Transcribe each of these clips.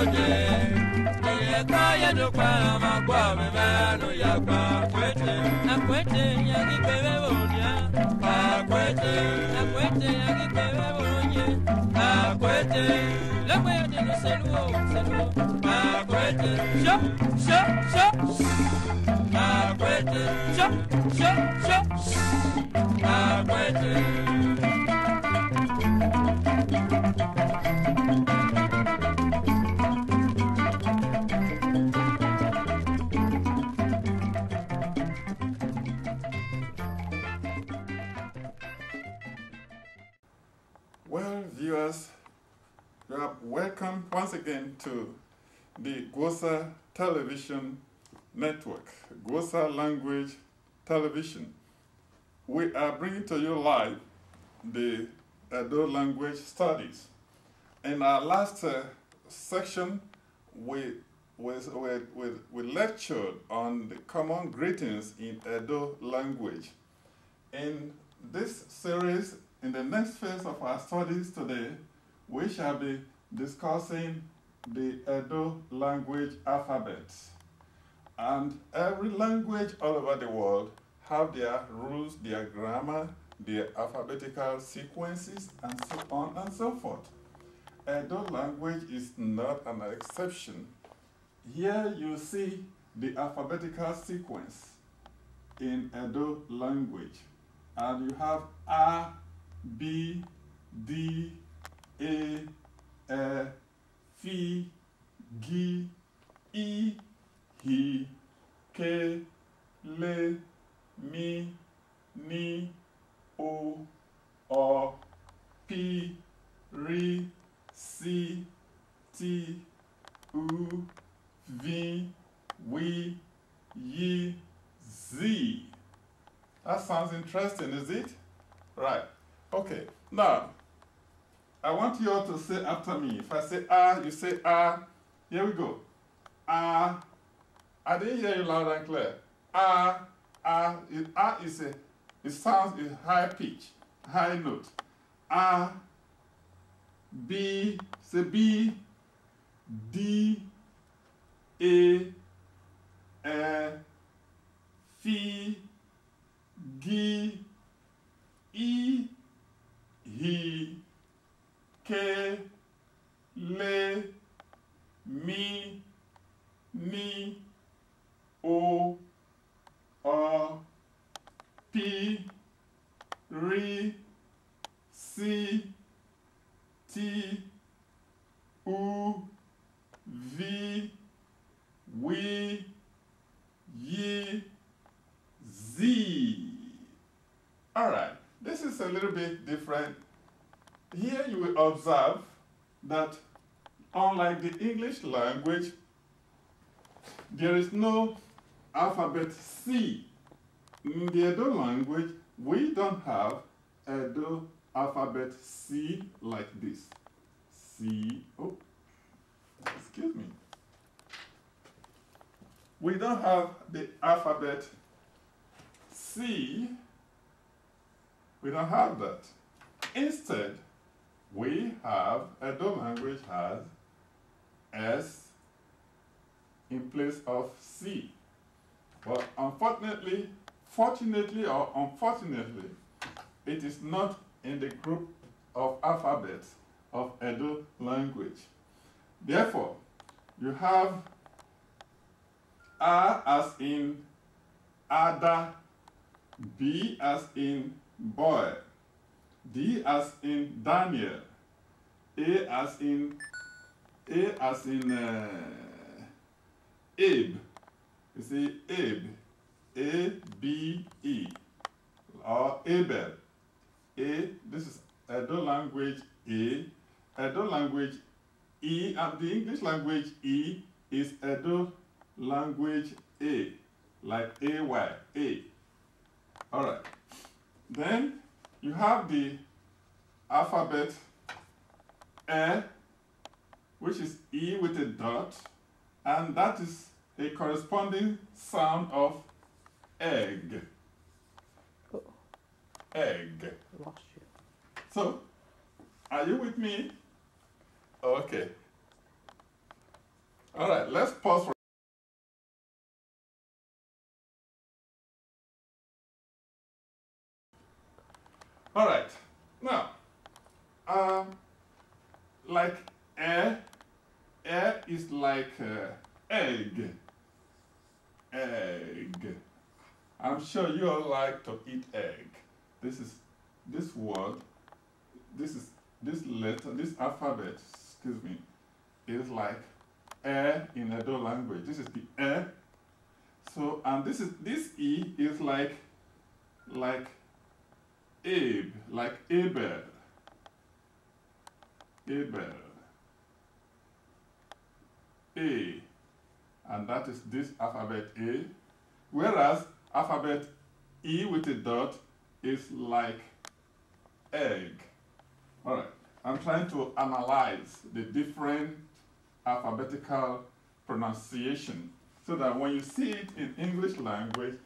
oje. Iye kaya do kwa magwa me manu ya kwa kwete. Na kwete ya kipewe bonya. Na kwete. Na kwete ya kipewe bonya. Na kwete. Lagwe ya dino seluo seluo. Na kwete. Well, viewers, you are welcome once again to the Guosa Television Network, Guosa Language Television. We are bringing to you live the Edo Language Studies. In our last uh, section, we, we, we, we, we lectured on the common greetings in Edo language. In this series, in the next phase of our studies today, we shall be discussing the Edo language alphabet. And every language all over the world have their rules, their grammar, their alphabetical sequences, and so on and so forth. Edo language is not an exception. Here you see the alphabetical sequence in Edo language. And you have A, B, D, E, F, G, E, H, K, L, Mi, Ni, O, O, P, R, C, T, U, V, W, Y, Z. That sounds interesting, is it? Right. Okay. Now, I want you all to say after me. If I say ah, you say ah. Here we go. Ah. I didn't hear you loud and clear. Ah, ah. It, ah is a, it sounds a high pitch, high note. Ah. B, say B. D. P, R, C, T, U, V, W, Y, Z. All right, this is a little bit different. Here you will observe that unlike the English language, there is no alphabet C. In the Edo language, we don't have Edo alphabet C like this. C, oh, excuse me. We don't have the alphabet C, we don't have that. Instead, we have, Edo language has S in place of C. But unfortunately, fortunately or unfortunately, it is not in the group of alphabets of Edo language. Therefore, you have A as in Ada, B as in boy, D as in Daniel, A as in A as in uh, Abe. You see Abe, A B E, or Abel. A. This is Edo language A. Edo language E, and the English language E is Edo language A, like A Y A. All right. Then you have the alphabet E, which is E with a dot, and that is a corresponding sound of egg. Oh, Egg. lost you. So, are you with me? Okay. All right, let's pause for All right, now, um, like air, air is like uh, egg, egg. I'm sure you all like to eat egg. This is, this word, this is, this letter, this alphabet, excuse me, is like air in Edo language. This is the air. So, and this is, this E is like, like Abe, like Abel. Abel. A. And that is this alphabet A. Whereas alphabet E with a dot is like egg. All right. I'm trying to analyze the different alphabetical pronunciation so that when you see it in English language,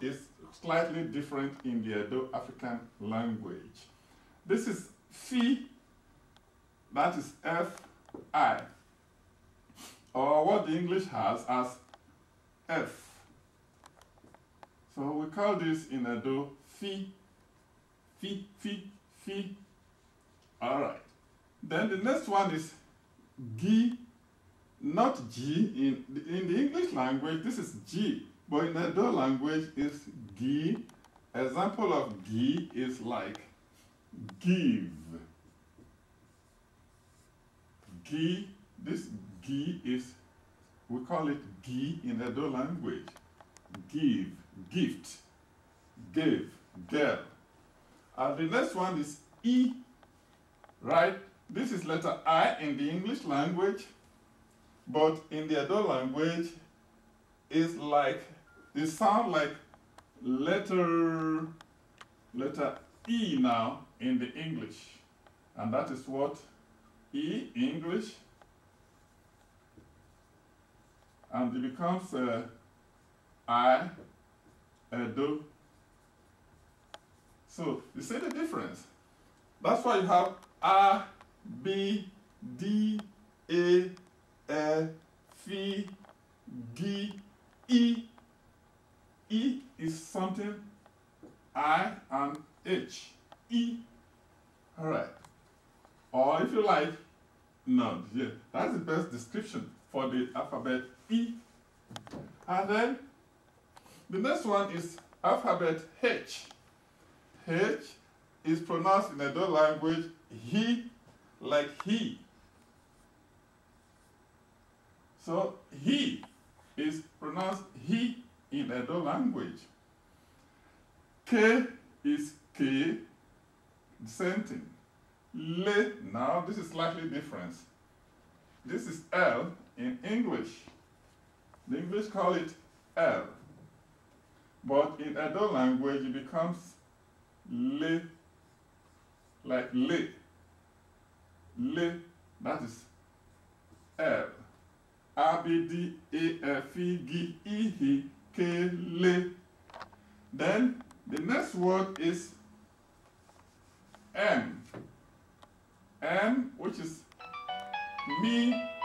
it's slightly different in the Edo African language. This is Fi, that is F-I, or what the English has as F. So we call this in Edo Fi, Fi, Fi, Fi. All right. Then the next one is Gi, not G. In, in the English language, this is G. But in Edo language, it's gi. Example of gi is like give. Gi, this gi is, we call it gi in Edo language. Give, gift, give, girl. And the next one is E, right? This is letter I in the English language, but in the Edo language, it's like it sound like letter, letter E now in the English. And that is what E, English, and it becomes uh, I, Edo. So you see the difference. That's why you have A, B, D, A, F, G, E. E is something I and H. E. All right. Or if you like, none. Yeah, that's the best description for the alphabet E. And then the next one is alphabet H. H is pronounced in Edo language he, like he. So he is pronounced he in Edo language. K is K, the same thing. Le, now this is slightly different. This is L in English. The English call it L. But in Edo language it becomes le, like le. Le, that is L. A, B, D, A, F, E, G, E, H, Kele. Then the next word is M. M, which is me